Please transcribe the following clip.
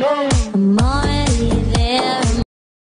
No.